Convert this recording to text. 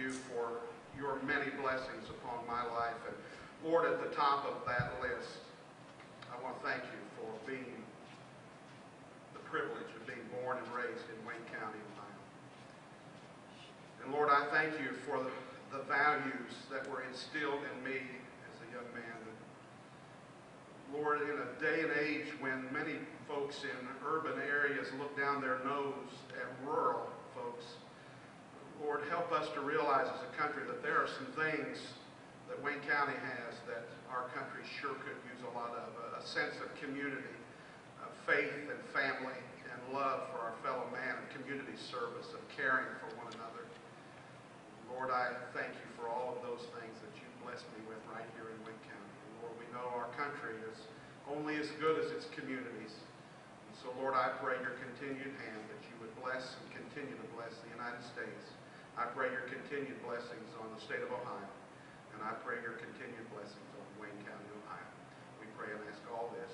you for your many blessings upon my life. And Lord, at the top of that list, I want to thank you for being the privilege of being born and raised in Wayne County, Ohio. And Lord, I thank you for the, the values that were instilled in me as a young man. Lord, in a day and age when many folks in urban areas look down their nose at rural folks, Lord, help us to realize as a country that there are some things that Wayne County has that our country sure could use a lot of. A, a sense of community, of faith and family and love for our fellow man, and community service, of caring for one another. Lord, I thank you for all of those things that you blessed me with right here in Wayne County. And Lord, we know our country is only as good as its communities. And so, Lord, I pray your continued hand that you would bless and continue to bless the United States. I pray your continued blessings on the state of Ohio. And I pray your continued blessings on Wayne County, Ohio. We pray and ask all this